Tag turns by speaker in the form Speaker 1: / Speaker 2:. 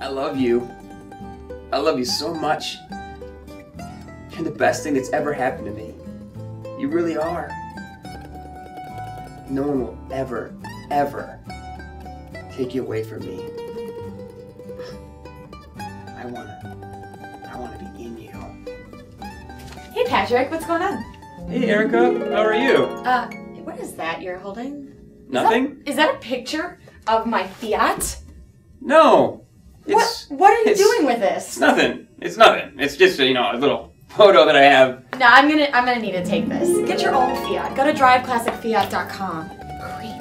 Speaker 1: I love you. I love you so much. You're the best thing that's ever happened to me. You really are. No one will ever, ever take you away from me. I wanna, I wanna be in you.
Speaker 2: Hey Patrick, what's going on?
Speaker 1: Hey Erika, how are you?
Speaker 2: Uh, what is that you're holding?
Speaker 1: Nothing?
Speaker 2: Is that a picture of my Fiat?
Speaker 1: No. It's
Speaker 2: what What are you
Speaker 1: it's-
Speaker 2: doing with
Speaker 1: it's
Speaker 2: this?
Speaker 1: nothing. It's nothing. It's just you know a little photo that I have.
Speaker 2: No, I'm gonna I'm gonna need to take this. Get your own Fiat. Go to driveclassicfiat.com. Creep.